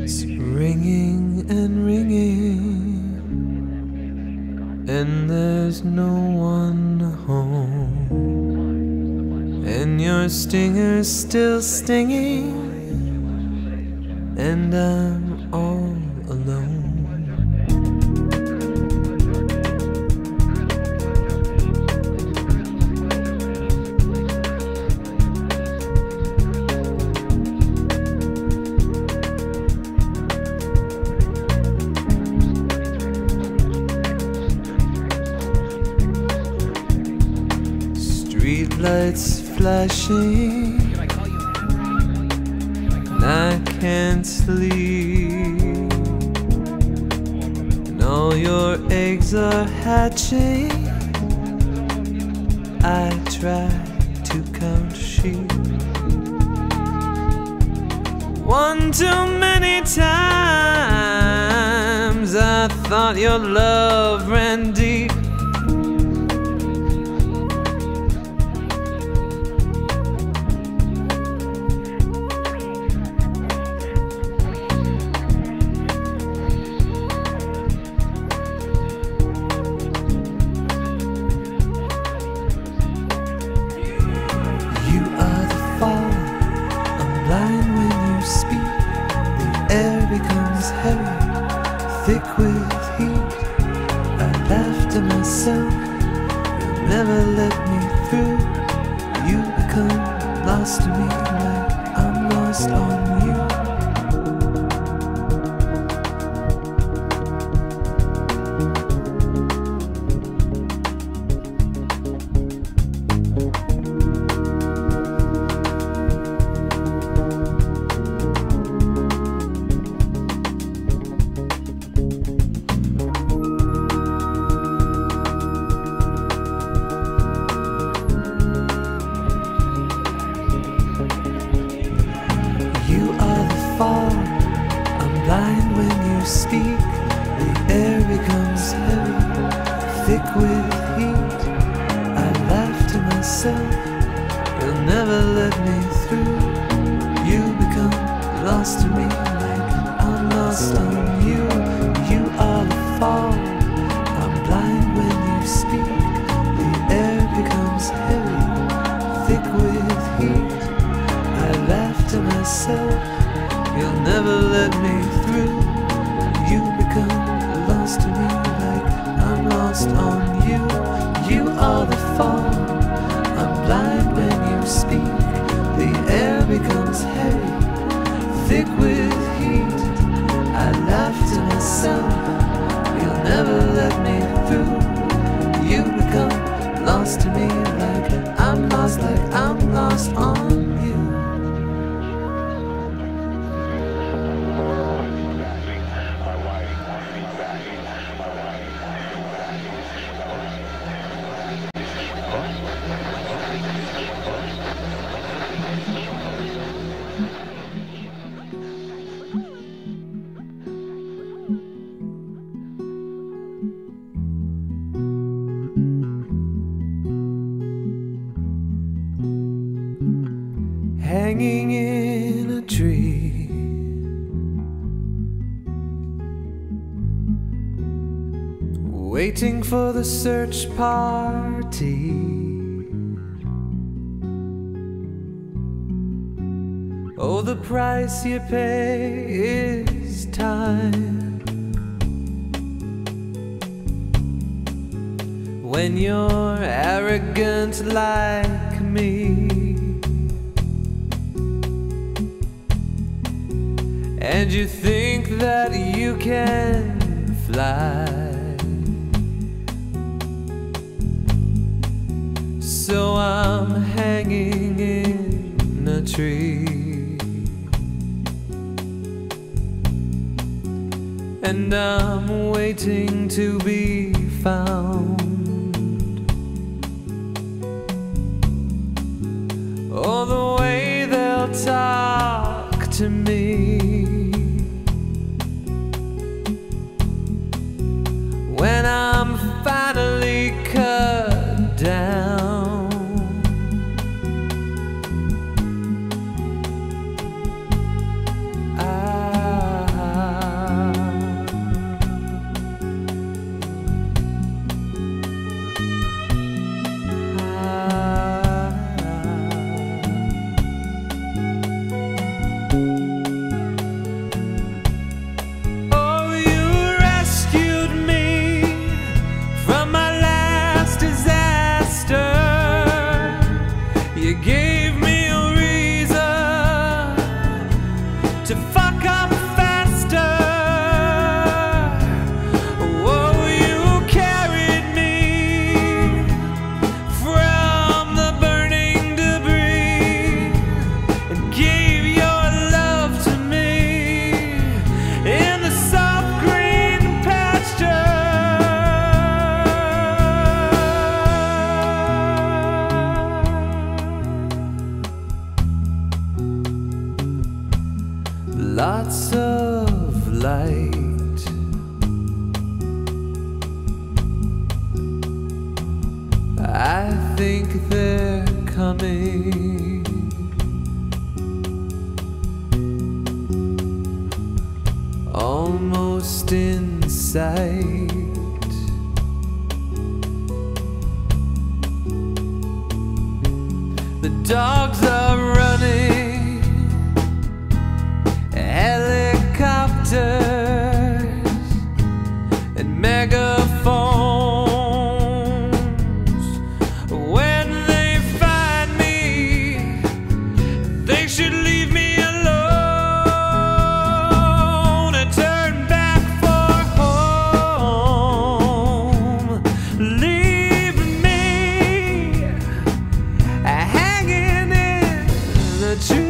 It's ringing and ringing, and there's no one Your stinger's still stinging, and I'm all alone. Streetlights flashing, and I can't sleep. And all your eggs are hatching. I try to count sheep. One too many times I thought your love ran deep. To me You'll never let me through. You become lost to me like I'm lost on you. You are the fall. I'm blind when you speak. The air becomes heavy, thick with heat. I laugh to myself. You'll never let me through. You become lost to me like I'm lost on you. You are the fall. Thick hanging in a tree. Waiting for the search party. Oh, the price you pay is time. When you're arrogant like me. And you think that you can fly. So I'm hanging in a tree. And I'm waiting to be found. Lots of light. I think they're coming. Almost in sight. The dogs are the truth.